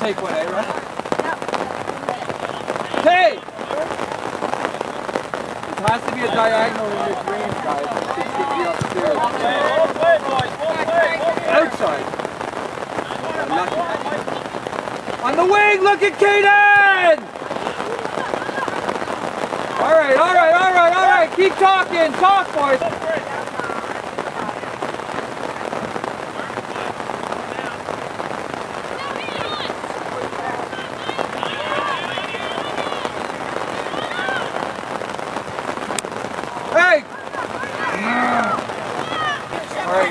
take one, eh, right? Hey! It has to be a diagonal in this range, guys. It should be upstairs. Outside. On the wing, look at Kaden! All right, all right, all right, all right. Keep talking. Talk, boys. Hey!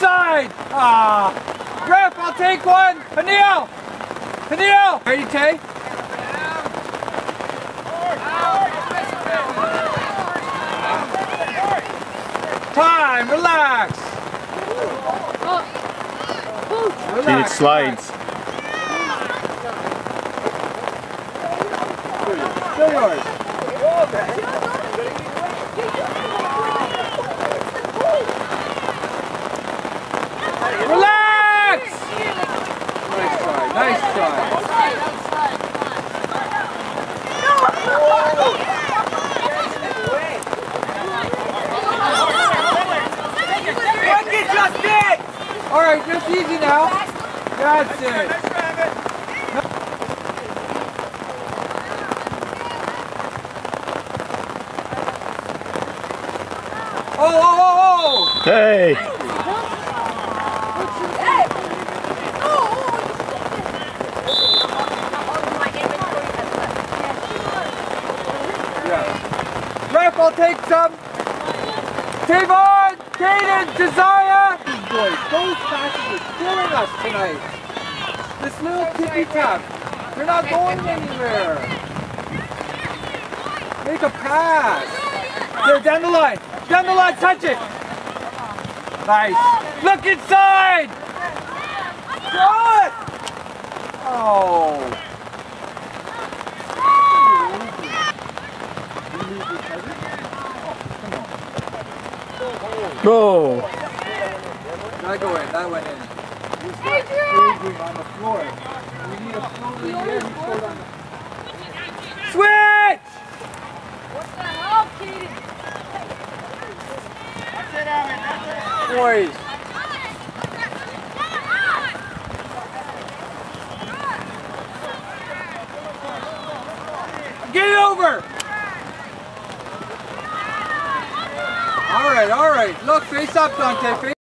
Outside! Ah! Ref, I'll take one! Peniel! Peniel! Ready, Tay? Time, relax! See, it Relax. slides. Still yours. Relax! Nice try, nice try. All right, just easy now. That's it. Oh, oh, oh, oh! Hey! Yeah. Ref, I'll take some. Tavon, Caden, Josiah. Passes are killing us tonight. This little tippy tap, they're not going anywhere. Make a pass. There, down the line. Down the line, touch it. Nice. Look inside. Good. Oh. Go! In, that went in. He's got staging on the floor. We need a floater here. He scored on the... Switch! Boys. Get it over! All right, all right. Look, face up, Dante. Face